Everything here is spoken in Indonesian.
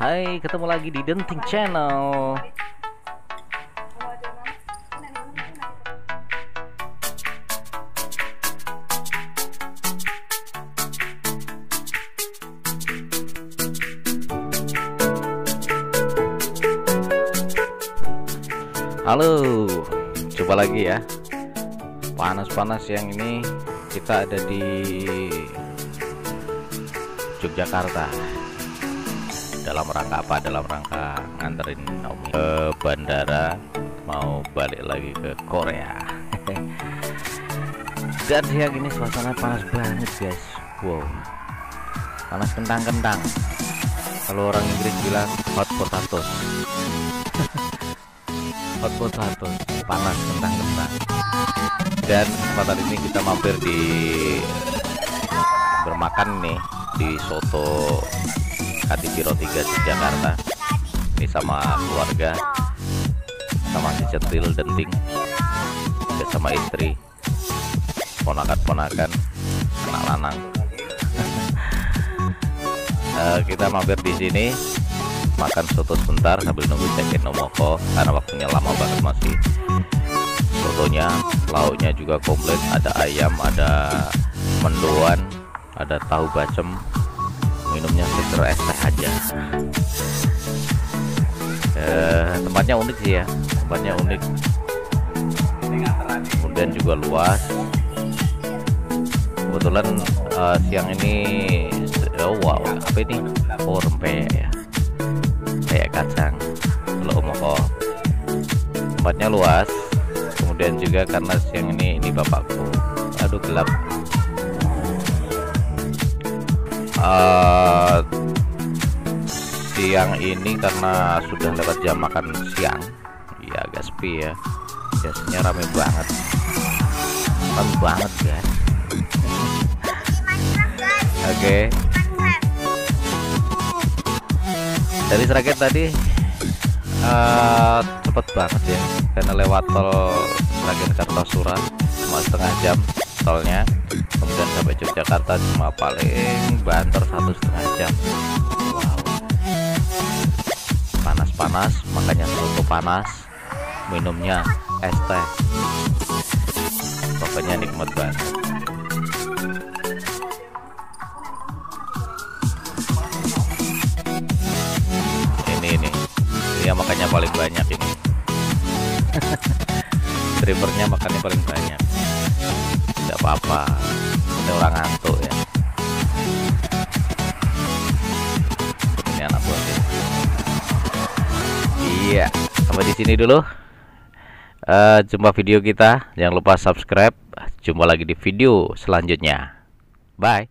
Hai, ketemu lagi di Denting Channel. Halo, coba lagi ya. Panas-panas yang ini kita ada di Yogyakarta. Dalam rangka apa? Dalam rangka nganterin Naomi ke bandara mau balik lagi ke Korea. Dan siang ini suasana panas banget, guys. Wow. Panas kentang-kentang. Kalau orang Inggris bilang hot potatoes. hot potatoes, panas kentang-kentang. Dan kesempatan ini kita mampir di bermakan nih di soto Katipiro 3 di Jakarta. Ini sama keluarga sama si centil denting juga sama istri. Ponakan-ponakan anak lanang. Uh, kita mampir di sini makan soto sebentar sambil nunggu check-in Nomoko karena waktunya lama banget masih. Sotonya lauknya juga komplit. Ada ayam ada mendoan ada tahu bacem minumnya seger es teh aja. Eh, tempatnya unik sih ya. Tempatnya unik. Kemudian juga luas. Kebetulan uh, siang ini oh wow apa ini? Oh rempeyek ya. Kayak kacang. Kalau mau tempatnya luas. Kemudian juga karena siang ini ini bapakku. Aduh gelap uh, siang ini karena sudah lewat jam makan siang. Ya agak sepi ya. Biasanya rame banget. Rame banget guys oke. Okay. dari Seragen tadi uh, cepet banget ya. Karena lewat tol Seragen Kartasura cuma setengah jam tolnya kemudian sampai Yogyakarta cuma paling banter satu setengah jam. Wow. Panas-panas makanya soto panas. Minumnya es teh. Pokoknya nikmat banget. Ini ini. Ya makanya paling banyak ini. Drivernya makannya paling banyak tidak apa-apa. Ini orang ngantuk ya. Ini anak buah iya sampai di sini dulu. Uh, jumpa video kita. Jangan lupa subscribe. Jumpa lagi di video selanjutnya. Bye